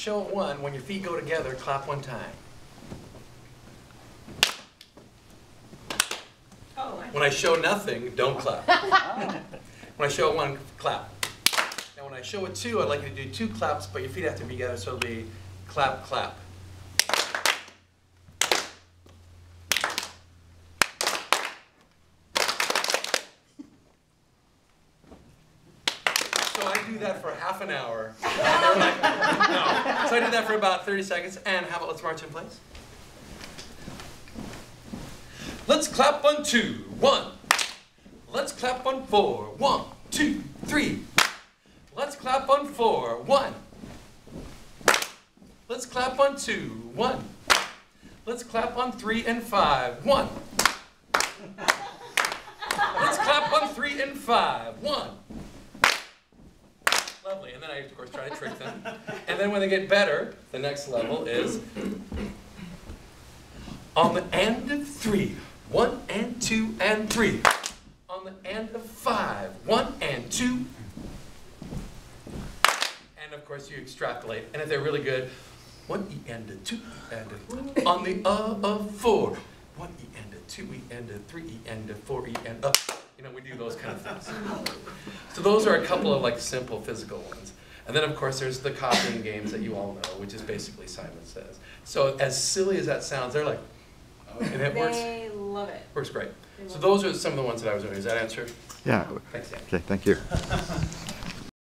show one, when your feet go together, clap one time. Oh, I- When I show nothing, don't clap. When I show one, clap. Now, when I show a two, I'd like you to do two claps, but your feet have to be together, so it'll be clap, clap. So I do that for half an hour. And they're like, no. So I did that for about 30 seconds, and how about let's march in place? Let's clap on two. One. Let's clap on four. One, two, three. Let's clap on four. One. Let's clap on two. One. Let's clap on three and five. One. Let's clap on three and five. One. Lovely. And then I, of course, try to trick them. And then when they get better, the next level is on the end of three. One and two and three. On the end of five. One and two. And of course, you extrapolate. And if they're really good, one E and a two and a on the uh of four. One E and a two E and a three E and a four E and a. You know, we do those kind of things. So those are a couple of like simple physical ones. And then of course there's the copying games that you all know, which is basically Simon Says. So as silly as that sounds, they're like, oh. and it works, They love it. works great. So those are some of the ones that I was doing. Does that answer? Yeah, Thanks, Dan. okay, thank you.